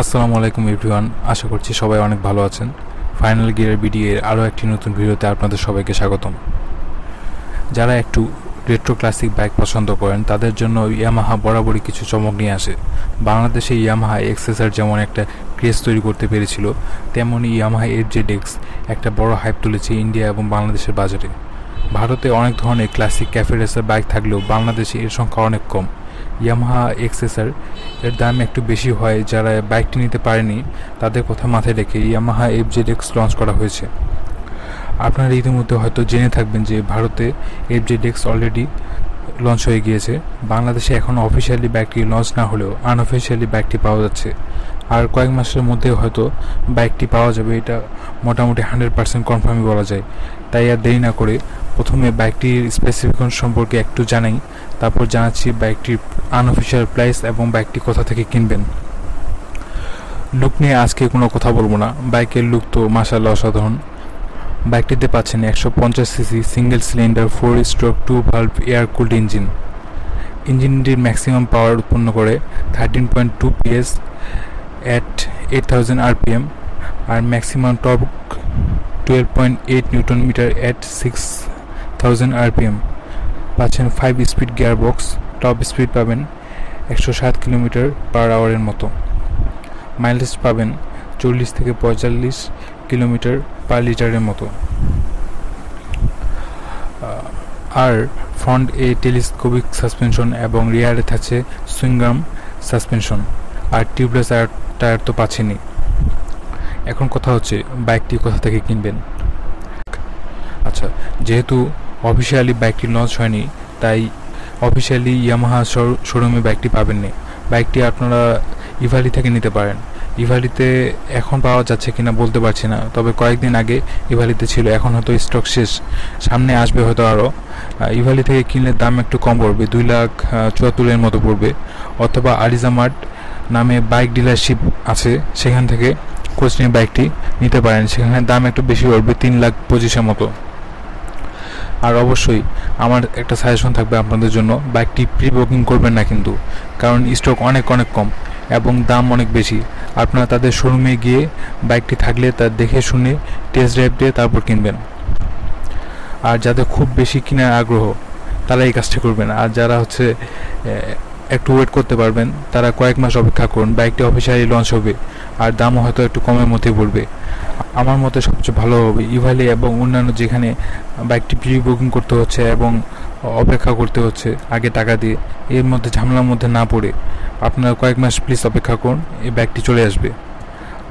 আসসালামু আলাইকুম এভরিওয়ান, আশা করছি সবাই অনেক ভালো আছেন। ফাইনাল গিয়ার বিডিএর আরও একটি নতুন ভিডিওতে আপনাদের সবাইকে স্বাগতম। যারা একটু রেট্রো ক্লাসিক বাইক পছন্দ করেন, তাদের জন্য ইয়ামাহা বরাবরই কিছু চমক নিয়ে আসে। বাংলাদেশে ইয়ামাহা এক্সেসার যেমন একটা ক্রেজ তৈরি করতে পেরেছিল তেমনই ইয়ামাহা এফ জেড এক্স একটা বড় হাইপ তুলেছে ইন্ডিয়া এবং বাংলাদেশের বাজারে। ভারতে অনেক ধরনের ক্লাসিক ক্যাফে রেসার বাইক থাকলেও বাংলাদেশে এর সংখ্যা অনেক কম। ইয়ামাহা এক্সেসার এর দাম একটু বেশি হয়। যারা বাইকটি নিতে পারেনি, তাদের কথা মাথায় রেখে Yamaha F Z X launch করা হয়েছে। আপনারা ইতিমধ্যে হয়তো জেনে থাকবেন যে ভারতে F Z X already launch হয়ে গিয়েছে। বাংলাদেশে এখন অফিসিয়ালি বাইকটি লঞ্চ না হলেও আনঅফিসিয়ালি বাইকটি পাওয়া যাচ্ছে। আর কয়েক মাসের মধ্যে হয়তো বাইকটি পাওয়া যাবে, এটা মোটামুটি হান্ড্রেড পার্সেন্ট কনফার্মই বলা যায়। তাই আর দেরি না করে প্রথমে বাইকটির স্পেসিফিকেশন সম্পর্কে একটু জানাই। তারপর জানাচ্ছি বাইকটির আনঅফিসিয়াল প্রাইস এবং বাইকটি কোথা থেকে কিনবেন। লুক নিয়ে আজকে কোনো কথা বলব না। বাইকের লুক তো মাসাল্লাহ অসাধারণ। বাইকটিতে পাচ্ছেন একশো পঞ্চাশ CC single cylinder four stroke two valve air cooled engine ইঞ্জিনটির maximum power উৎপন্ন করে thirteen point two PS at eight thousand RPM R maximum top twelve point eight newton metre at six thousand RPM পাচ্ছেন five speed gear box top speed পাবেন একশো সাত kilometre পার আওয়ারের মতো। Mileage পাবেন চল্লিশ থেকে পঁয়তাল্লিশ কিলোমিটার পার লিটারের মতো। আর ফ্রন্ট এ টেলিস্কোপিক সাসপেনশন এবং রিয়ারে থাকছে সুইংগাম সাসপেনশন আর টিউবলেস টায়ার টায়ার তো পাচ্ছেনই। এখন কথা হচ্ছে বাইকটি কোথা থেকে কিনবেন? আচ্ছা যেহেতু অফিসিয়ালি বাইকটি লঞ্চ হয়নি, তাই অফিসিয়ালি ইয়ামাহা শোরুমে বাইকটি পাবেননি। বাইকটি আপনারা ইভালি থেকে নিতে পারেন। ইভালিতে এখন পাওয়া যাচ্ছে কিনা বলতে পারছি না, তবে কয়েকদিন আগে ইভালিতে ছিল, এখন হয়তো স্টক শেষ। সামনে আসবে হয়তো আরও ইভালি থেকে কিনলে দাম একটু কম পড়বে, দুই লাখ চুয়াত্তরের মতো পড়বে। অথবা আরিজামার্ট নামে বাইক ডিলারশিপ আছে, সেখান থেকে কোচ নিয়ে বাইকটি নিতে পারেন। সেখানে দাম একটু বেশি পড়বে, তিন লাখ পঁচিশের মতো। আর অবশ্যই আমার একটা সাজেশন থাকবে আপনাদের জন্য। বাইকটি প্রি বুকিং করবেন না কিন্তু, কারণ স্টক অনেক অনেক কম এবং দাম অনেক বেশি। আপনারা তাদের শোরুমে গিয়ে বাইকটি থাকলে তা দেখে শুনে টেস্ট ড্রাইভ দিয়ে তারপর কিনবেন। আর যাদের খুব বেশি কেনার আগ্রহ, তারা এই কাজটি করবেন। আর যারা হচ্ছে একটু ওয়েট করতে পারবেন। তারা কয়েক মাস অপেক্ষা করুন। বাইকটি অফিসিয়ালি লঞ্চ হবে আর দামও হয়তো একটু কমের মধ্যে পড়বে। আমার মতে সবচেয়ে ভালো হবে ইভালি এবং অন্যান্য যেখানে বাইকটি প্রি বুকিং করতে হচ্ছে এবং অপেক্ষা করতে হচ্ছে আগে টাকা দিয়ে, এর মধ্যে ঝামেলার মধ্যে না পড়ে। আপনারা কয়েক মাস প্লিজ অপেক্ষা করুন, এই ব্যাগটি চলে আসবে।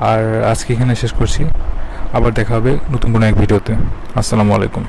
আর আজকে এখানে শেষ করছি। আবার দেখা হবে নতুন কোনো এক ভিডিওতে আসসালামু আলাইকুম।